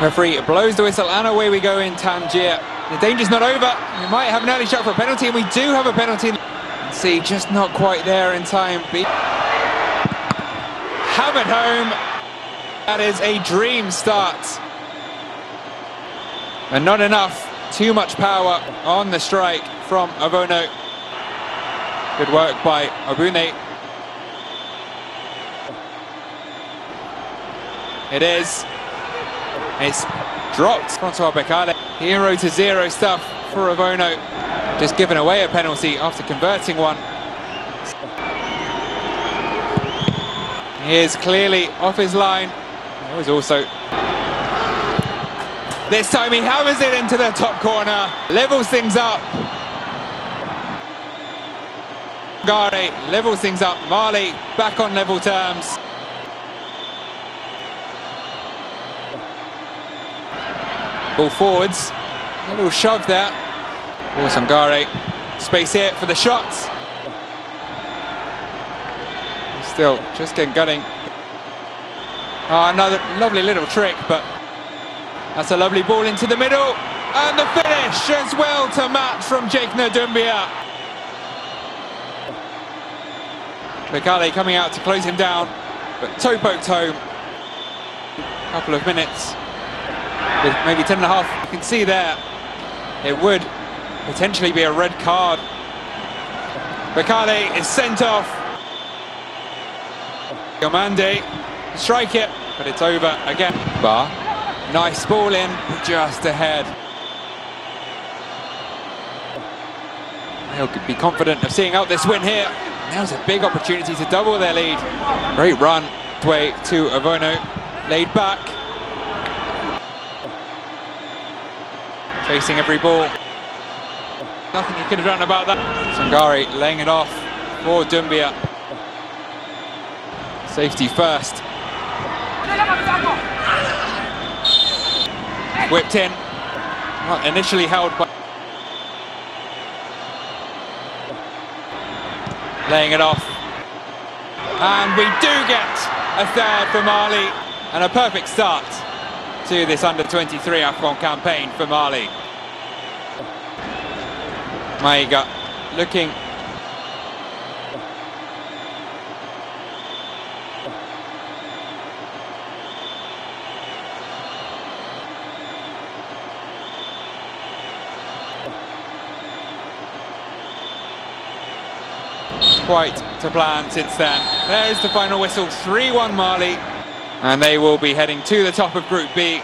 Referee blows the whistle and away we go in Tangier. The danger's not over. We might have an early shot for a penalty and we do have a penalty. See, just not quite there in time. Be have it home. That is a dream start. And not enough. Too much power on the strike from Avono. Good work by Obune. It is. It's dropped. Francois Bekale. Hero to zero stuff for Avono. Just given away a penalty after converting one. He is clearly off his line. Oh, there was also... This time he hammers it into the top corner. Levels things up. Gare levels things up. Mali back on level terms. Ball forwards. A little shove there. Oh, Sangare. Space here for the shots. Still just getting gutting. Oh, ah, another lovely little trick, but that's a lovely ball into the middle. And the finish as well to match from Jake Nadumbia. Bekale coming out to close him down, but toe poked home. Couple of minutes maybe 10 and a half. You can see there, it would potentially be a red card. Bekale is sent off. Yomande, strike it, but it's over again. Bar, nice ball in, just ahead. They'll be confident of seeing out this win here. Now's a big opportunity to double their lead. Great run, way to Avono, laid back. Chasing every ball. Nothing he could have done about that. Sangare laying it off for Doumbia. Safety first. Whipped in. Not initially held by... Laying it off. And we do get a third for Mali. And a perfect start to this under-23 AFCON campaign for Mali. Maiga looking quite to plan since then. There's the final whistle, 3-1 Mali. And they will be heading to the top of Group B